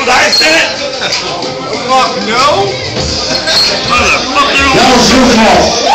what I said? Fuck no! Motherfucker! That was your fault.